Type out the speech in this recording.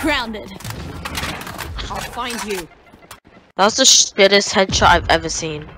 Grounded. I'll find you. That was the shittest headshot I've ever seen.